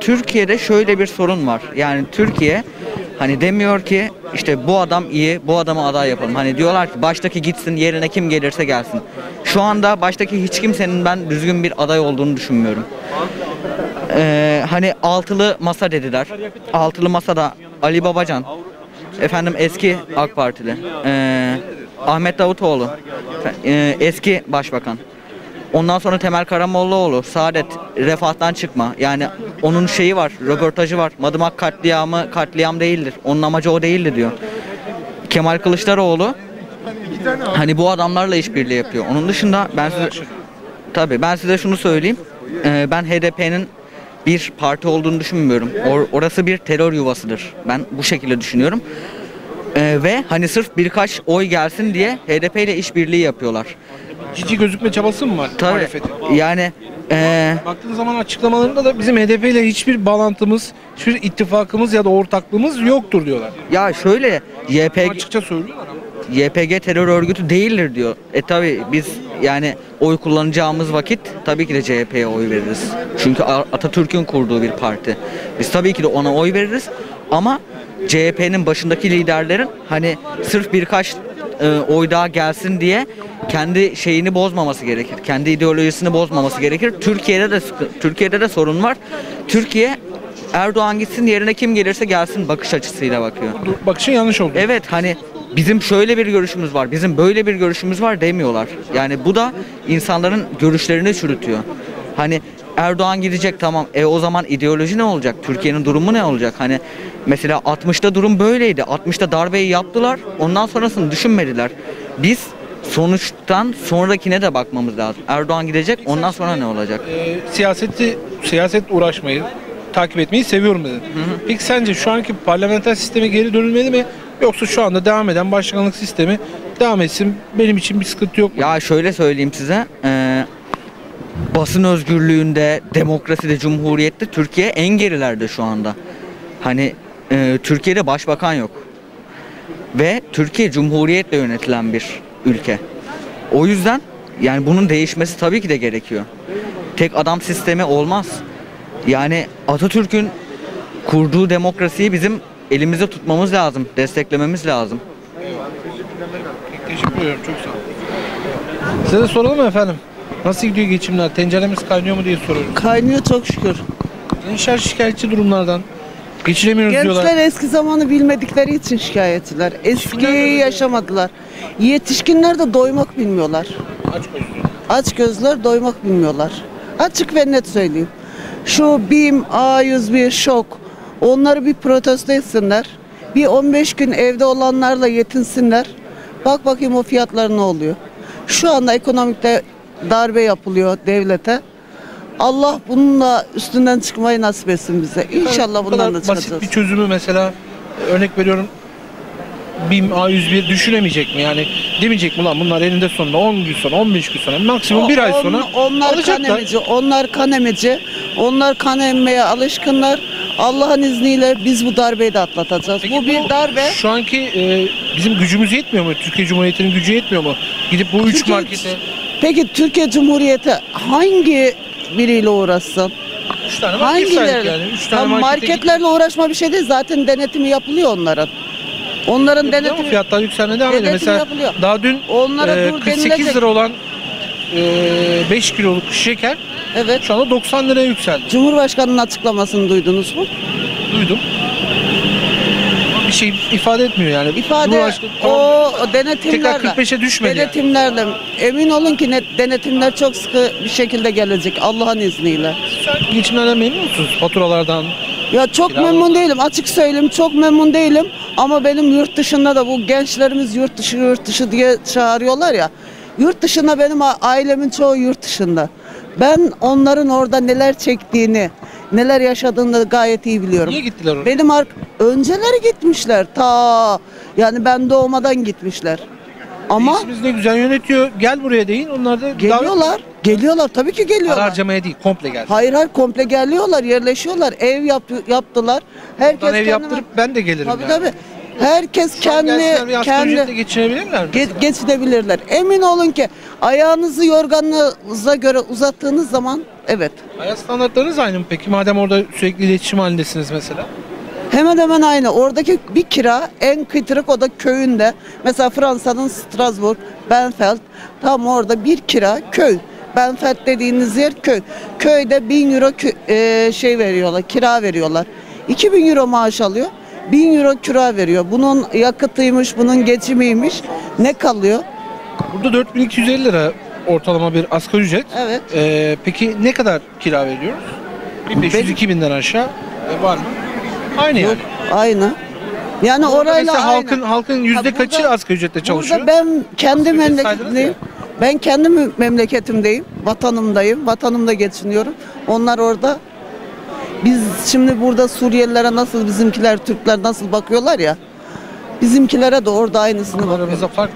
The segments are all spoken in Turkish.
Türkiye'de şöyle bir sorun var. Yani Türkiye hani demiyor ki işte bu adam iyi, bu adamı aday yapalım. Hani diyorlar ki baştaki gitsin, yerine kim gelirse gelsin. Şu anda baştaki hiç kimsenin ben düzgün bir aday olduğunu düşünmüyorum. Ee, hani altılı masa dediler. Altılı masada Ali Babacan, efendim eski AK Partili, ee, Ahmet Davutoğlu, ee, eski başbakan. Ondan sonra Temel Karamollaoğlu, Saadet, Refah'tan çıkma. Yani onun şeyi var, röportajı var. Madımak katliamı katliam değildir. Onun amacı o değildi diyor. Kemal Kılıçdaroğlu hani bu adamlarla işbirliği yapıyor. Onun dışında ben size tabii ben size şunu söyleyeyim. Ee, ben HDP'nin bir parti olduğunu düşünmüyorum. Or- orası bir terör yuvasıdır. Ben bu şekilde düşünüyorum. Ee, ve hani sırf birkaç oy gelsin diye HDP ile işbirliği yapıyorlar. Cici gözükme çabası mı var Tabii muhalefetin? yani eee Baktığın zaman açıklamalarında da bizim HDP ile hiçbir bağlantımız, hiçbir ittifakımız ya da ortaklığımız yoktur diyorlar. ya şöyle YPG Açıkça söylüyorlar ama. YPG terör örgütü değildir diyor. E tabi biz yani oy kullanacağımız vakit tabii ki de CHP'ye oy veririz. Çünkü A- Atatürk'ün kurduğu bir parti. Biz tabii ki de ona oy veririz ama CHP'nin başındaki liderlerin hani sırf birkaç e, oy daha gelsin diye kendi şeyini bozmaması gerekir. Kendi ideolojisini bozmaması gerekir. Türkiye'de de Türkiye'de de sorun var. Türkiye Erdoğan gitsin yerine kim gelirse gelsin bakış açısıyla bakıyor. Bakışın yanlış oldu. Evet hani bizim şöyle bir görüşümüz var, bizim böyle bir görüşümüz var demiyorlar. Yani bu da insanların görüşlerini çürütüyor. Hani Erdoğan gidecek tamam. E o zaman ideoloji ne olacak? Türkiye'nin durumu ne olacak? Hani mesela 60'ta durum böyleydi. 60'ta darbeyi yaptılar. Ondan sonrasını düşünmediler. Biz sonuçtan sonrakine de bakmamız lazım. Erdoğan gidecek. Ondan sonra ne olacak? Ee, siyaseti, siyaset uğraşmayı, takip etmeyi seviyorum dedi. Peki sence şu anki parlamenter sisteme geri dönülmeli mi? Yoksa şu anda devam eden başkanlık sistemi devam etsin. Benim için bir sıkıntı yok mu? Ya şöyle söyleyeyim size. eee, basın özgürlüğünde, demokraside, cumhuriyette Türkiye en gerilerde şu anda. Hani eee, Türkiye'de başbakan yok. Ve Türkiye cumhuriyetle yönetilen bir ülke. O yüzden yani bunun değişmesi tabii ki de gerekiyor. Tek adam sistemi olmaz. Yani Atatürk'ün kurduğu demokrasiyi bizim elimizde tutmamız lazım, desteklememiz lazım. Teşekkür ediyorum. Çok sağ olun. Size soralım mı efendim? Nasıl gidiyor geçimler? Tenceremiz kaynıyor mu diye soruyorum. Kaynıyor çok şükür. Gençler şikayetçi durumlardan. Geçiremiyoruz diyorlar. Gençler eski zamanı bilmedikleri için şikayetçiler. Eskiyi yaşamadılar. Yetişkinler de doymak bilmiyorlar. Aç gözlü. Aç gözler doymak bilmiyorlar. Açık ve net söyleyeyim. Şu BİM, A101, şok. Onları bir protesto etsinler. Bir 15 gün evde olanlarla yetinsinler. Bak bakayım o fiyatlar ne oluyor. Şu anda ekonomikte darbe yapılıyor devlete. Allah bununla üstünden çıkmayı nasip etsin bize. İnşallah bundan da basit çıkacağız. bir çözümü mesela örnek veriyorum BİM A101 düşünemeyecek mi? Yani demeyecek mi lan bunlar elinde sonunda 10 gün sonra 15 gün sonra maksimum bir ay On- sonra onlar kan alacaklar. emici, onlar kan emici, onlar kan emmeye alışkınlar. Allah'ın izniyle biz bu darbeyi de atlatacağız. Peki bu bir darbe. Şu anki e, bizim gücümüz yetmiyor mu? Türkiye Cumhuriyeti'nin gücü yetmiyor mu? Gidip bu üç Türkiye- markete Peki Türkiye Cumhuriyeti hangi biriyle uğraşsın? 3 tane market Hangileri? yani. 3 tane markete marketlerle uğraşma bir şey değil. Zaten denetimi yapılıyor onların. Onların Yapılıyor mu? denetimi Fiyatlar yükselmeye devam ediyor. Denetim Mesela yapılıyor. daha dün Onlara e, dur 48 denilecek. lira olan e, 5 kiloluk şeker Evet. şu anda 90 liraya yükseldi. Cumhurbaşkanının açıklamasını duydunuz mu? Duydum. Bir şey ifade etmiyor yani. İfade Cumhurbaşkanı- o denetimlerle. Tekrar 45'e düşmedi yani. Denetimlerle. Emin olun ki net denetimler çok sıkı bir şekilde gelecek Allah'ın izniyle. Sen geçimlerden memnun musunuz? Faturalardan. Ya çok Kiralar- memnun değilim. Açık söyleyeyim çok memnun değilim. Ama benim yurt dışında da bu gençlerimiz yurt dışı yurt dışı diye çağırıyorlar ya. Yurt dışında benim ailemin çoğu yurt dışında. Ben onların orada neler çektiğini, neler yaşadığını gayet iyi biliyorum. Niye gittiler oraya? Benim ar- önceleri gitmişler ta yani ben doğmadan gitmişler. Ama Reisimiz ne güzel yönetiyor. Gel buraya deyin. Onlar da geliyorlar. Geliyorlar tabii ki Para geliyorlar. harcamaya değil. Komple gelsin. Hayır hayır komple geliyorlar, yerleşiyorlar. Ev yap, yaptılar. Herkes Buradan ev kendine- yaptırıp ben de gelirim Tabii yani. tabii. Herkes kendi kendi geçinebilirler mi? ge- geçinebilirler. Emin olun ki ayağınızı yorganınıza göre uzattığınız zaman Evet. Hayat standartlarınız aynı mı peki? Madem orada sürekli iletişim halindesiniz mesela. Hemen hemen aynı. Oradaki bir kira en kıtırık o da köyünde. Mesela Fransa'nın Strasbourg, Benfeld tam orada bir kira köy. Benfeld dediğiniz yer köy. Köyde 1000 euro kö- e, şey veriyorlar, kira veriyorlar. 2000 euro maaş alıyor. 1000 euro kira veriyor. Bunun yakıtıymış, bunun geçimiymiş. Ne kalıyor? Burada 4250 lira ortalama bir asgari ücret. Evet. Ee, peki ne kadar kira veriyoruz? 1500-2000'den aşağı e, var mı? Aynı yani. Aynı. Yani Orada orayla mesela aynı. halkın halkın yüzde burada- kaçı asgari ücretle çalışıyor? Burada ben kendi memleketimdeyim. Ben kendi memleketimdeyim. Vatanımdayım. Vatanımda geçiniyorum. Onlar orada. Biz şimdi burada Suriyelilere nasıl bizimkiler Türkler nasıl bakıyorlar ya. Bizimkilere de orada aynısını bakıyorlar. Aramızda fark.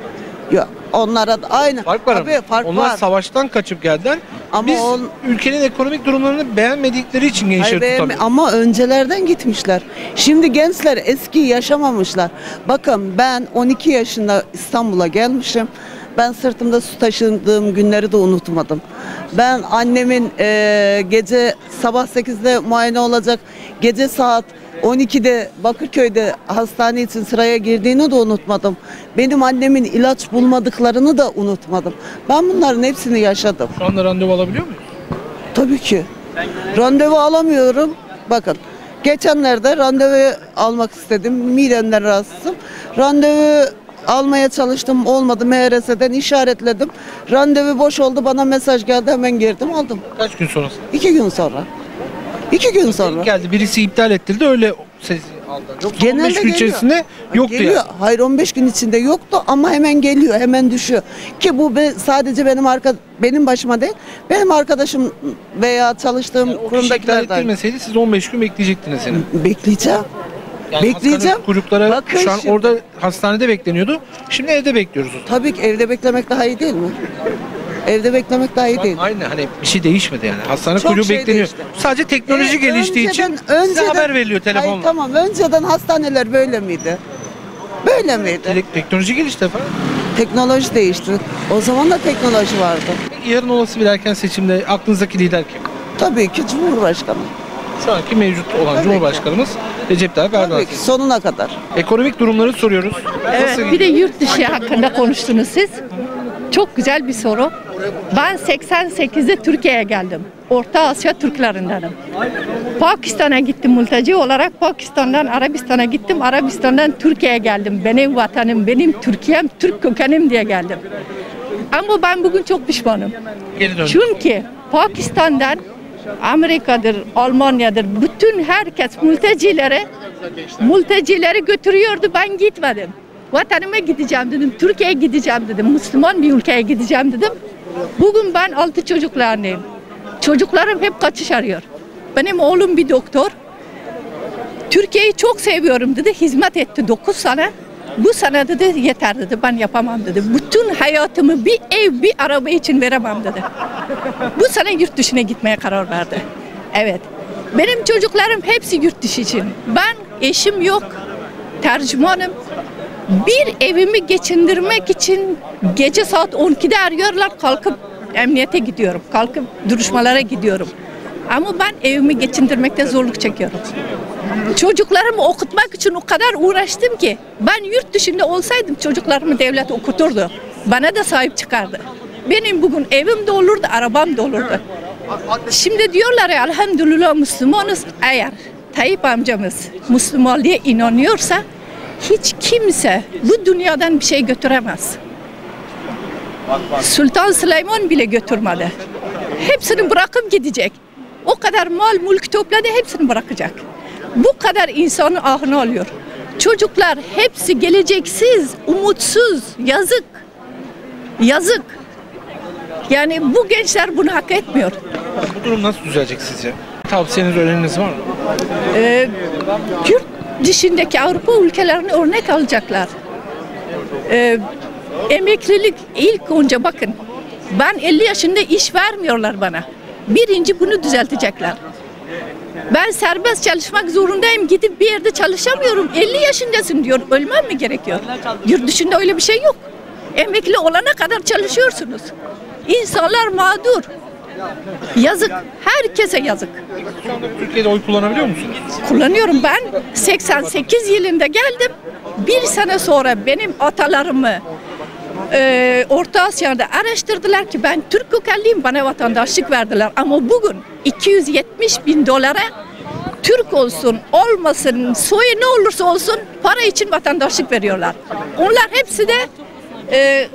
Ya onlara da aynı. Fark var Tabii ama. fark Onlar var. savaştan kaçıp geldiler. Ama Biz on- ülkenin ekonomik durumlarını beğenmedikleri için gençleri Hayır, beğenme- tutamıyoruz. ama öncelerden gitmişler. Şimdi gençler eski yaşamamışlar. Bakın ben 12 yaşında İstanbul'a gelmişim. Ben sırtımda su taşındığım günleri de unutmadım. Ben annemin eee, gece sabah 8'de muayene olacak, gece saat 12'de Bakırköy'de hastane için sıraya girdiğini de unutmadım. Benim annemin ilaç bulmadıklarını da unutmadım. Ben bunların hepsini yaşadım. Şu anda randevu alabiliyor muyuz? Tabii ki. Randevu alamıyorum. Bakın geçenlerde randevu almak istedim. Midemden rahatsızım. Randevu almaya çalıştım olmadı MRS'den işaretledim. Randevu boş oldu bana mesaj geldi hemen girdim aldım. Kaç gün sonrası? İki gün sonra. İki gün sonra. Geldi birisi iptal ettirdi öyle sesi aldılar. Yoksa 15 gün geliyor. içerisinde yoktu geliyor. yani. Hayır 15 gün içinde yoktu ama hemen geliyor, hemen düşüyor. Ki bu be- sadece benim arka benim başıma değil. Benim arkadaşım veya çalıştığım Yani o kişi iptal kurumdakiler de ettirmeseydi siz 15 gün bekleyecektiniz yine. bekleyeceğim. Yani Bekleyeceğim. Kuyruklara Bakın şu an şimdi. orada hastanede bekleniyordu. Şimdi evde bekliyoruz. o zaman. Tabii ki evde beklemek daha iyi değil mi? Evde beklemek daha iyi değil. Aynı hani bir şey değişmedi yani. Hastane Çok kuyruğu şey bekleniyor. değişti. Sadece teknoloji Ee, geliştiği için önceden- size haber veriliyor telefonla. Hayır, tamam önceden hastaneler böyle miydi? Böyle miydi? Tele- teknoloji gelişti efendim. Teknoloji değişti. O zaman da teknoloji vardı. Peki yarın olası bir erken seçimde aklınızdaki lider kim? Tabii ki Cumhurbaşkanı. Şu anki mevcut olan Tabii ki. Cumhurbaşkanımız Recep Tayyip Erdoğan. Tabii ki sonuna kadar. Ekonomik durumları soruyoruz. Evet, bir de yurt dışı hakkında konuştunuz siz. Çok güzel bir soru. Ben 88'de Türkiye'ye geldim. Orta Asya Türklerindenim. Pakistan'a gittim mülteci olarak. Pakistan'dan Arabistan'a gittim. Arabistan'dan Türkiye'ye geldim. Benim vatanım, benim Türkiye'm, Türk kökenim diye geldim. Ama ben bugün çok pişmanım. Çünkü Pakistan'dan Amerika'dır, Almanya'dır bütün herkes mültecilere mültecileri götürüyordu ben gitmedim. Vatanıma gideceğim dedim, Türkiye'ye gideceğim dedim, Müslüman bir ülkeye gideceğim dedim. Bugün ben altı çocuklu anneyim. Çocuklarım hep kaçış arıyor. Benim oğlum bir doktor. Türkiye'yi çok seviyorum dedi, hizmet etti 9 sene. Bu sene dedi yeter dedi, ben yapamam dedi. Bütün hayatımı bir ev, bir araba için veremem dedi. Bu sene yurt dışına gitmeye karar verdi. Evet. Benim çocuklarım hepsi yurt dışı için. Ben eşim yok. Tercümanım. Bir evimi geçindirmek için gece saat 12'de arıyorlar kalkıp emniyete gidiyorum. Kalkıp duruşmalara gidiyorum. Ama ben evimi geçindirmekte zorluk çekiyorum. Çocuklarımı okutmak için o kadar uğraştım ki ben yurt dışında olsaydım çocuklarımı devlet okuturdu. Bana da sahip çıkardı. Benim bugün evim de olurdu, arabam da olurdu. Şimdi diyorlar ya elhamdülillah Müslümanız. Eğer Tayyip amcamız Müslümanlığa inanıyorsa hiç kimse bu dünyadan bir şey götüremez. Sultan Süleyman bile götürmedi. Hepsini bırakıp gidecek. O kadar mal mülk topladı hepsini bırakacak. Bu kadar insanı ahını alıyor. Çocuklar hepsi geleceksiz, umutsuz, yazık. Yazık. Yani bu gençler bunu hak etmiyor. Bu durum nasıl düzelecek sizce? Tavsiyeniz, öneriniz var mı? Ee, yurt dışındaki Avrupa ülkelerini örnek alacaklar. Ee, emeklilik ilk önce bakın ben 50 yaşında iş vermiyorlar bana. Birinci bunu düzeltecekler. Ben serbest çalışmak zorundayım. Gidip bir yerde çalışamıyorum. 50 yaşındasın diyor. Ölmem mi gerekiyor? Yurt dışında öyle bir şey yok. Emekli olana kadar çalışıyorsunuz. İnsanlar mağdur. Yazık. Herkese yazık. Şu anda Türkiye'de oy kullanabiliyor musunuz? kullanıyorum ben. 88 yılında geldim. Bir sene sonra benim atalarımı e, Orta Asya'da araştırdılar ki ben Türk kökenliyim bana vatandaşlık verdiler. Ama bugün 270 bin dolara Türk olsun olmasın soyu ne olursa olsun para için vatandaşlık veriyorlar. Onlar hepsi de e,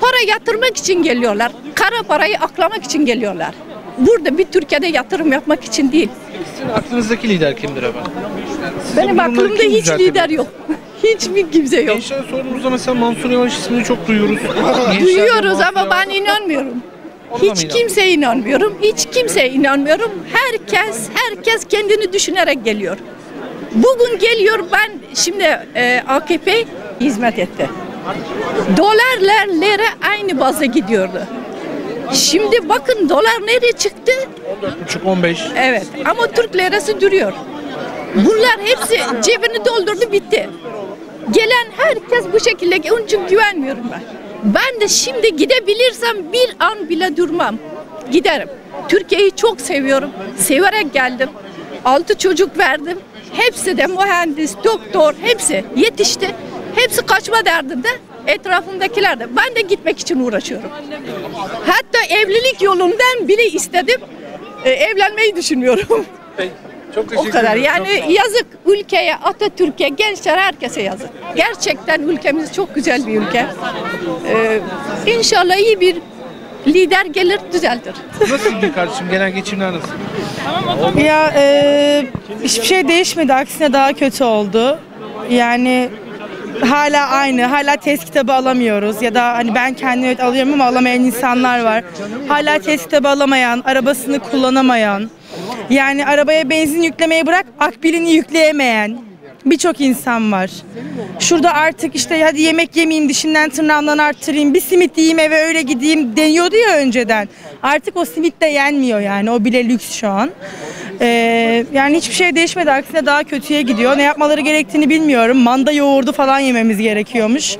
para yatırmak için geliyorlar. Kara parayı aklamak için geliyorlar. Burada bir Türkiye'de yatırım yapmak için değil. Sizin aklınızdaki lider kimdir efendim? Benim aklımda hiç lider yok. Hiçbir kimse yok. Gençler sorduğumuzda mesela Mansur Yavaş ismini çok duyuyoruz. Duyuyoruz Mansur ama ben Yavaş- inanmıyorum. Ona mı Hiç inanmıyorsun? kimseye inanmıyorum. Hiç kimseye inanmıyorum. Herkes herkes kendini düşünerek geliyor. Bugün geliyor ben şimdi e, AKP hizmet etti. Dolarlar lira aynı bazda gidiyordu. Şimdi bakın dolar nereye çıktı? 4,5-15. Evet ama Türk lirası duruyor. Bunlar hepsi cebini doldurdu bitti. Gelen herkes bu şekilde onun için güvenmiyorum ben. Ben de şimdi gidebilirsem bir an bile durmam. Giderim. Türkiye'yi çok seviyorum. Severek geldim. Altı çocuk verdim. Hepsi de mühendis, doktor, hepsi yetişti. Hepsi kaçma derdinde. Etrafımdakiler de. Ben de gitmek için uğraşıyorum. Hatta evlilik yolundan bile istedim. Ee, evlenmeyi düşünmüyorum. Çok O teşekkür kadar. ederim. Yani yazık ülkeye, Atatürk'e, gençler herkese yazık. Gerçekten ülkemiz çok güzel bir ülke. Ee, inşallah iyi bir lider gelir düzeltir. Nasıl gidiyor kardeşim? Genel geçimler nasıl? Ya e, hiçbir şey değişmedi. Aksine daha kötü oldu. Yani hala aynı. Hala test kitabı alamıyoruz. Ya da hani ben kendim alıyorum ama alamayan insanlar var. Hala test kitabı alamayan, arabasını kullanamayan. Yani arabaya benzin yüklemeyi bırak, akbilini yükleyemeyen birçok insan var. Şurada artık işte hadi yemek yemeyeyim, dişimden tırnağımdan arttırayım, bir simit yiyeyim eve öyle gideyim deniyordu ya önceden. Artık o simit de yenmiyor yani o bile lüks şu an. Ee, yani hiçbir şey değişmedi aksine daha kötüye gidiyor. Ne yapmaları gerektiğini bilmiyorum. Manda yoğurdu falan yememiz gerekiyormuş.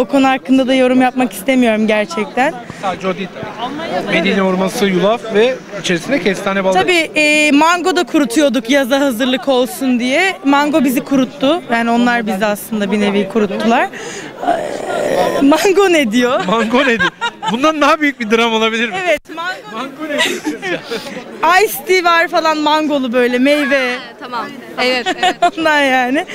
O konu hakkında da yorum yapmak istemiyorum gerçekten. Sadece o değil tabii. Medine hurması, yulaf ve içerisinde kestane balı. Tabii e, mango da kurutuyorduk yaza hazırlık olsun diye. Mango bizi kuruttu. Yani onlar bizi aslında bir nevi kuruttular. Ee, mango ne diyor? Mango nedir? Bundan daha büyük bir dram olabilir mi? Evet mango. Mango nedir? Ice tea var falan mangolu böyle meyve. Tamam. Evet, evet. Ondan yani.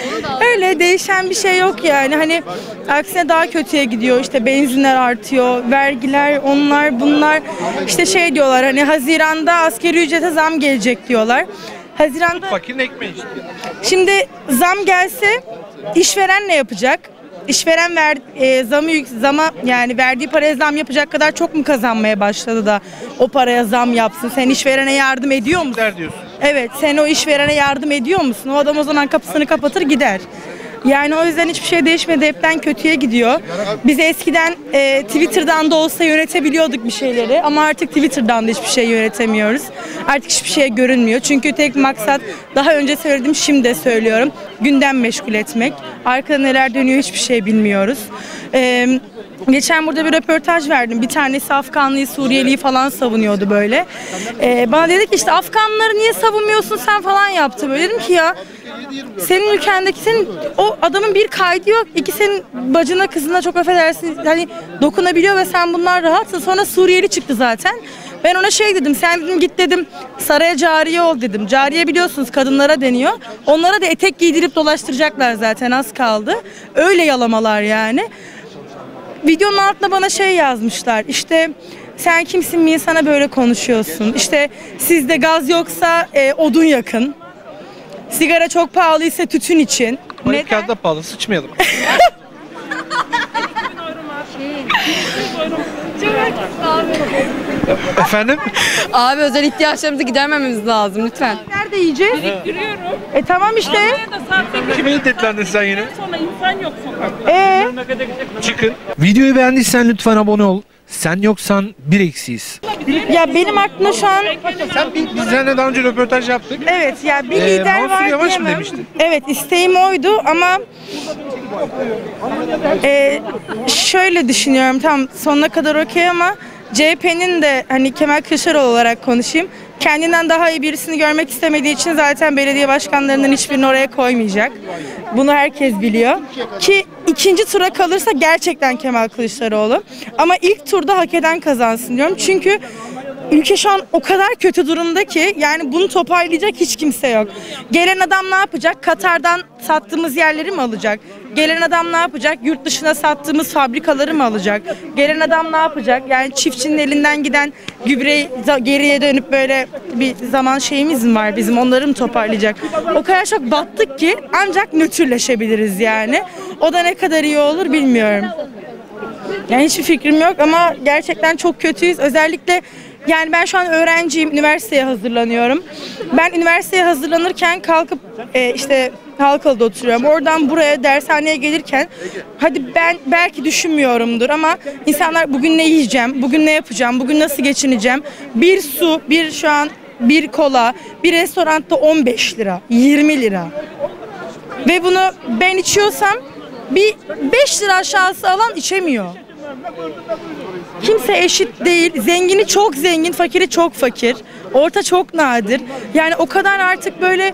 Öyle değişen bir şey yok yani. Hani aksine daha kötüye gidiyor. İşte benzinler artıyor, vergiler, onlar bunlar. İşte şey diyorlar hani Haziran'da askeri ücrete zam gelecek diyorlar. Haziran'da Fakirin ekmeği işte. Şimdi zam gelse işveren ne yapacak? İşveren ver, e, zamı yük- zama yani verdiği paraya zam yapacak kadar çok mu kazanmaya başladı da o paraya zam yapsın? Sen işverene yardım ediyor musun? Der diyorsun. Evet, sen o işverene yardım ediyor musun? O adam o zaman kapısını kapatır gider. Yani o yüzden hiçbir şey değişmedi. Hepten kötüye gidiyor. Biz eskiden e, Twitter'dan da olsa yönetebiliyorduk bir şeyleri ama artık Twitter'dan da hiçbir şey yönetemiyoruz. Artık hiçbir şey görünmüyor. Çünkü tek maksat daha önce söyledim şimdi de söylüyorum. Gündem meşgul etmek. Arkada neler dönüyor hiçbir şey bilmiyoruz. E, Geçen burada bir röportaj verdim. Bir tanesi Afganlıyı, Suriyeliyi falan savunuyordu böyle. Ee, bana dedi ki işte Afganları niye savunmuyorsun sen falan yaptı böyle. Dedim ki ya senin ülkendeki senin o adamın bir kaydı yok. İki senin bacına kızına çok affedersin hani dokunabiliyor ve sen bunlar rahatsın. Sonra Suriyeli çıktı zaten. Ben ona şey dedim sen dedim git dedim saraya cariye ol dedim. Cariye biliyorsunuz kadınlara deniyor. Onlara da etek giydirip dolaştıracaklar zaten az kaldı. Öyle yalamalar yani videonun altına bana şey yazmışlar. İşte sen kimsin bir insana böyle konuşuyorsun. İşte sizde gaz yoksa e, odun yakın. Sigara çok pahalıysa tütün için. Neden? Kağıtta pahalı sıçmayalım. Efendim? Abi özel ihtiyaçlarımızı gidermememiz lazım lütfen. Nerede yiyeceğiz? E tamam işte. Kime hiddetlendin sen yine? E Çıkın. Videoyu beğendiysen lütfen abone ol. Sen yoksan bir eksiyiz. Ya benim aklımda şu an Sen bir, biz seninle daha önce röportaj yaptık. evet ya bir Ee, lider Mansur var Yavaş mı diyemem. demiştin? Evet isteğim oydu ama e, şöyle düşünüyorum tam sonuna kadar okey ama CHP'nin de hani Kemal Kılıçdaroğlu olarak konuşayım. Kendinden daha iyi birisini görmek istemediği için zaten belediye başkanlarından hiçbirini oraya koymayacak. Bunu herkes biliyor. Ki ikinci tura kalırsa gerçekten Kemal Kılıçdaroğlu. Ama ilk turda hak eden kazansın diyorum. Çünkü Ülke şu an o kadar kötü durumda ki yani bunu toparlayacak hiç kimse yok. Gelen adam ne yapacak? Katar'dan sattığımız yerleri mi alacak? Gelen adam ne yapacak? Yurt dışına sattığımız fabrikaları mı alacak? Gelen adam ne yapacak? Yani çiftçinin elinden giden gübreyi za- geriye dönüp böyle bir zaman şeyimiz mi var bizim onları mı toparlayacak? O kadar çok battık ki ancak nötrleşebiliriz yani. O da ne kadar iyi olur bilmiyorum. Yani hiçbir fikrim yok ama gerçekten çok kötüyüz. Özellikle yani ben şu an öğrenciyim, üniversiteye hazırlanıyorum. Ben üniversiteye hazırlanırken kalkıp e, işte Halkalı'da oturuyorum. Oradan buraya dershaneye gelirken hadi ben belki düşünmüyorumdur ama insanlar bugün ne yiyeceğim, bugün ne yapacağım, bugün nasıl geçineceğim? Bir su, bir şu an bir kola, bir restoranda 15 lira, 20 lira. Ve bunu ben içiyorsam bir 5 lira aşağısı alan içemiyor. Kimse eşit değil. Zengini çok zengin, fakiri çok fakir. Orta çok nadir. Yani o kadar artık böyle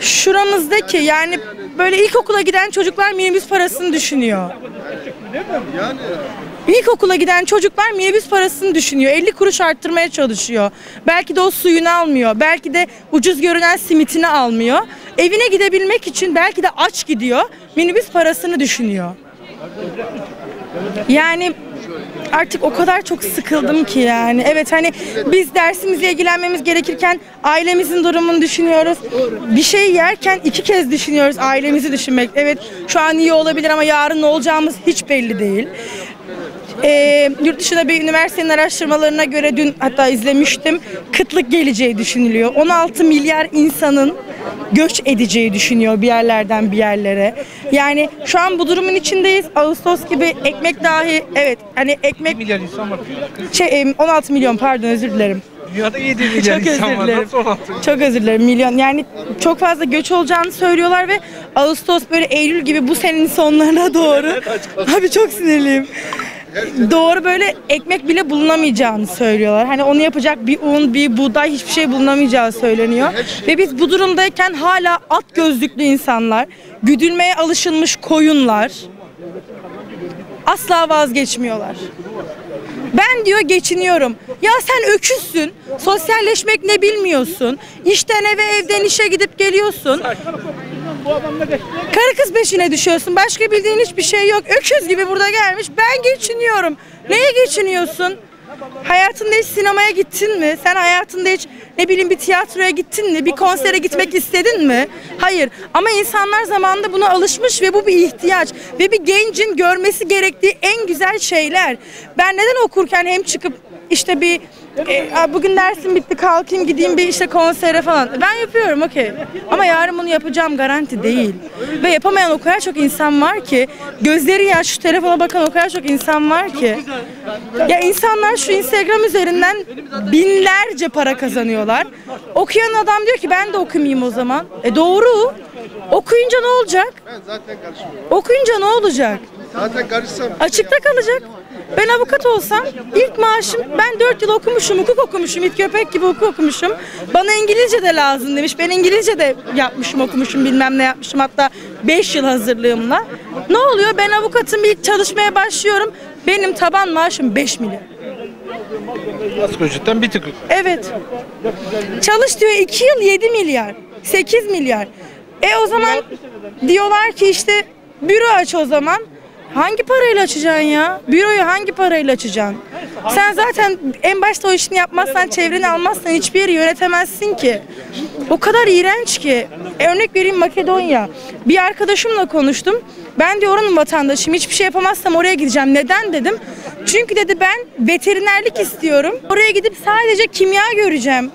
şuramızdaki yani böyle ilkokula giden çocuklar minibüs parasını düşünüyor. İlkokula giden çocuklar minibüs parasını düşünüyor. 50 kuruş arttırmaya çalışıyor. Belki de o suyunu almıyor. Belki de ucuz görünen simitini almıyor. Evine gidebilmek için belki de aç gidiyor. Minibüs parasını düşünüyor. Yani artık o kadar çok sıkıldım ki yani. Evet hani biz dersimizle ilgilenmemiz gerekirken ailemizin durumunu düşünüyoruz. Bir şey yerken iki kez düşünüyoruz ailemizi düşünmek. Evet şu an iyi olabilir ama yarın ne olacağımız hiç belli değil. Ee, yurt dışında bir üniversitenin araştırmalarına göre dün hatta izlemiştim. Kıtlık geleceği düşünülüyor. 16 milyar insanın göç edeceği düşünüyor bir yerlerden bir yerlere. Yani şu an bu durumun içindeyiz. Ağustos gibi ekmek dahi evet hani 1 ekmek milyar insan var. şey, em, 16 milyon pardon özür dilerim. Dünyada 7 milyar Çok insan özür var. dilerim. Nasıl 16? Çok özür dilerim milyon. Yani çok fazla göç olacağını söylüyorlar ve Ağustos böyle Eylül gibi bu senenin sonlarına doğru. Abi çok sinirliyim. Doğru böyle ekmek bile bulunamayacağını söylüyorlar. Hani onu yapacak bir un, bir buğday hiçbir şey bulunamayacağı söyleniyor. Ve biz bu durumdayken hala at gözlüklü insanlar, güdülmeye alışılmış koyunlar asla vazgeçmiyorlar. Ben diyor geçiniyorum. Ya sen öküzsün. Sosyalleşmek ne bilmiyorsun. İşten eve evden işe gidip geliyorsun. Karı kız peşine düşüyorsun. Başka bildiğin hiçbir şey yok. Öküz gibi burada gelmiş. Ben geçiniyorum. Neye geçiniyorsun? Hayatında hiç sinemaya gittin mi? Sen hayatında hiç ne bileyim bir tiyatroya gittin mi? Bir konsere gitmek istedin mi? Hayır. Ama insanlar zamanında buna alışmış ve bu bir ihtiyaç. Ve bir gencin görmesi gerektiği en güzel şeyler. Ben neden okurken hem çıkıp işte bir e, "Aa, bugün dersim bitti kalkayım gideyim bir işte konsere falan. Ben yapıyorum okey. Ama yarın bunu yapacağım garanti değil. Ve yapamayan o kadar çok insan var ki gözleri yaş şu telefona bakan o kadar çok insan var ki. Ya insanlar şu Instagram üzerinden binlerce para kazanıyorlar. Okuyan adam diyor ki ben de okumayayım o zaman. E doğru. Okuyunca ne olacak? Ben zaten karışmıyorum. Okuyunca ne olacak? Zaten karışsam Açıkta kalacak. Ben avukat olsam ilk maaşım ben 4 yıl okumuşum, hukuk okumuşum, it köpek gibi hukuk okumuşum. Bana İngilizce de lazım demiş. Ben İngilizce de yapmışım, okumuşum, bilmem ne yapmışım hatta 5 yıl hazırlığımla. Ne oluyor? Ben avukatım ilk çalışmaya başlıyorum. Benim taban maaşım 5 milyon. Asgari ücretten bir tık. Evet. Çalış diyor 2 yıl 7 milyar. 8 milyar. E o zaman diyorlar ki işte büro aç o zaman. Hangi parayla açacaksın ya? Büroyu hangi parayla açacaksın? Sen zaten en başta o işini yapmazsan, çevreni almazsan hiçbir yeri yönetemezsin ki. O kadar iğrenç ki. E, örnek vereyim Makedonya. Bir arkadaşımla konuştum. Ben de oranın vatandaşıyım. Hiçbir şey yapamazsam oraya gideceğim. Neden dedim? Çünkü dedi ben veterinerlik istiyorum. Oraya gidip sadece kimya göreceğim.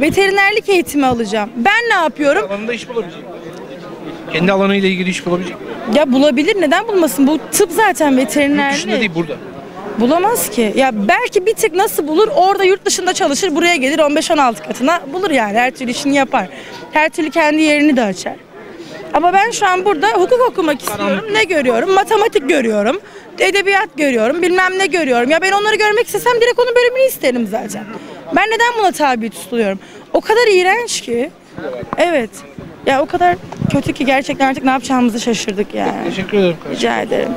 Veterinerlik eğitimi alacağım. Ben ne yapıyorum? Alanında iş bulabilecek. Kendi alanıyla ilgili iş bulabilecek. Ya bulabilir neden bulmasın? Bu tıp zaten Yurt dışında veterinerlik. değil burada. Bulamaz ki. Ya belki bir tık nasıl bulur? Orada yurt dışında çalışır, buraya gelir 15-16 katına bulur yani. Her türlü işini yapar. Her türlü kendi yerini de açar. Ama ben şu an burada hukuk okumak istiyorum. Ne görüyorum? Matematik görüyorum. edebiyat görüyorum, bilmem ne görüyorum. Ya ben onları görmek istesem direkt onun bölümünü isterim zaten. Ben neden buna tabi tutuluyorum? O kadar iğrenç ki. Evet. Ya o kadar kötü ki gerçekten artık ne yapacağımızı şaşırdık yani. Teşekkür ederim. Rica ederim.